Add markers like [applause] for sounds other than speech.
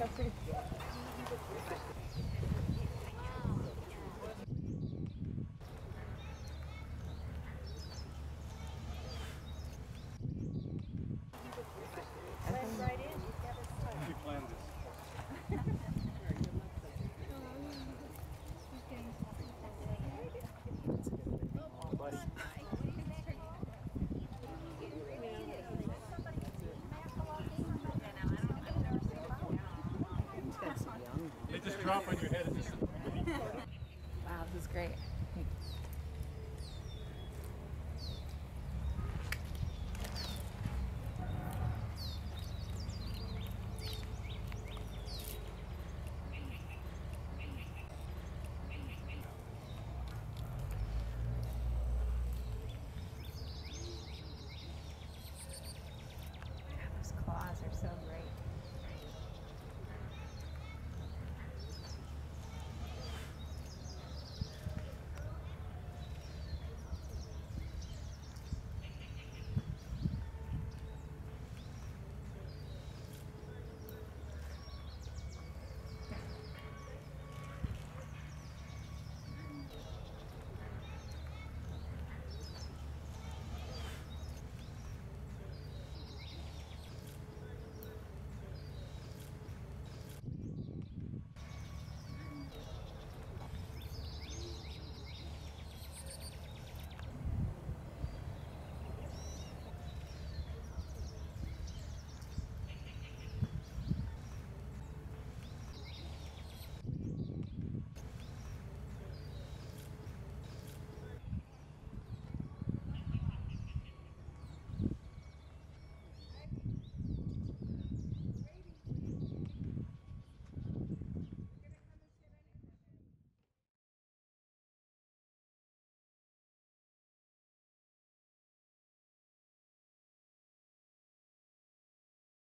That's pretty top on your head [laughs] Wow, this is great.